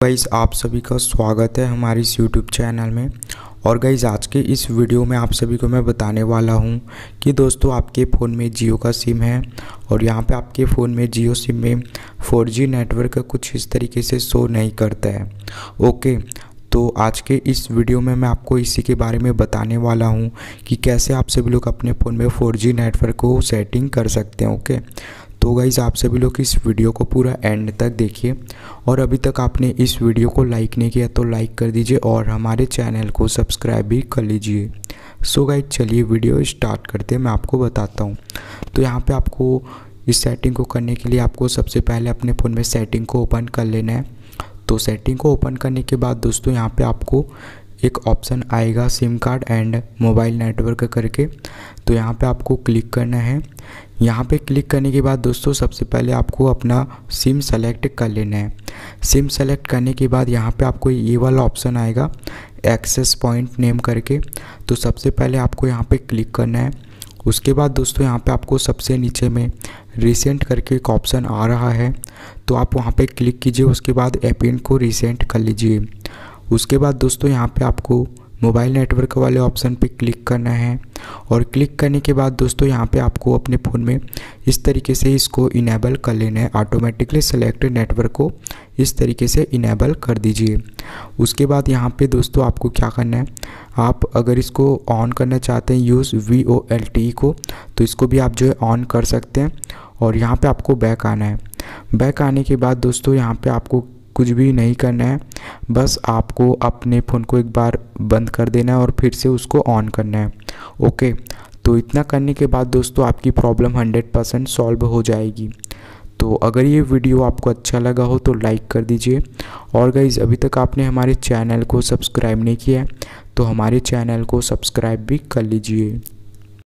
Guys आप सभी का स्वागत है हमारे इस यूट्यूब चैनल में। और गाइज़ आज के इस वीडियो में आप सभी को मैं बताने वाला हूँ कि दोस्तों, आपके फ़ोन में जियो का सिम है और यहाँ पे आपके फ़ोन में जियो सिम में 4G नेटवर्क कुछ इस तरीके से शो नहीं करता है। ओके तो आज के इस वीडियो में मैं आपको इसी के बारे में बताने वाला हूँ कि कैसे आप सभी लोग अपने फ़ोन में 4G नेटवर्क को सेटिंग कर सकते हैं। ओके तो गाइज़ आप सभी लोग इस वीडियो को पूरा एंड तक देखिए। और अभी तक आपने इस वीडियो को लाइक नहीं किया तो लाइक कर दीजिए और हमारे चैनल को सब्सक्राइब भी कर लीजिए। सो गाइज़ चलिए वीडियो स्टार्ट करते हैं। मैं आपको बताता हूँ। तो यहाँ पे आपको इस सेटिंग को करने के लिए आपको सबसे पहले अपने फ़ोन में सेटिंग को ओपन कर लेना है। तो सेटिंग को ओपन करने के बाद दोस्तों, यहाँ पे आपको एक ऑप्शन आएगा SIM card and mobile network करके। तो यहाँ पे आपको क्लिक करना है। यहाँ पे क्लिक करने के बाद दोस्तों, सबसे पहले आपको अपना सिम सेलेक्ट कर लेना है। सिम सेलेक्ट करने के बाद यहाँ पे आपको ये वाला ऑप्शन आएगा एक्सेस पॉइंट नेम करके। तो सबसे पहले आपको यहाँ पे क्लिक करना है। उसके बाद दोस्तों, यहाँ पे आपको सबसे नीचे में रिसेंट करके एक ऑप्शन आ रहा है। तो आप वहाँ पे क्लिक कीजिए, उसके बाद एपिन को रिसेंट कर लीजिए। उसके बाद दोस्तों यहाँ पे आपको मोबाइल नेटवर्क वाले ऑप्शन पे क्लिक करना है और क्लिक करने के बाद दोस्तों यहाँ पे आपको अपने फ़ोन में इस तरीके से इसको इनेबल कर लेना है। ऑटोमेटिकली सेलेक्टेड नेटवर्क को इस तरीके से इनेबल कर दीजिए। उसके बाद यहाँ पे दोस्तों आपको क्या करना है? आप अगर इसको ऑन करना चाहते हैं use V O L T को तो इसको भी आप जो है ऑन कर सकते हैं और यहाँ पर आपको बैक आना है। बैक आने के बाद दोस्तों यहाँ पर आपको कुछ भी नहीं करना है, बस आपको अपने फ़ोन को एक बार बंद कर देना है और फिर से उसको ऑन करना है। ओके तो इतना करने के बाद दोस्तों आपकी प्रॉब्लम हंड्रेड परसेंट सॉल्व हो जाएगी। तो अगर ये वीडियो आपको अच्छा लगा हो तो लाइक कर दीजिए। और गाइज़ अभी तक आपने हमारे चैनल को सब्सक्राइब नहीं किया है तो हमारे चैनल को सब्सक्राइब भी कर लीजिए।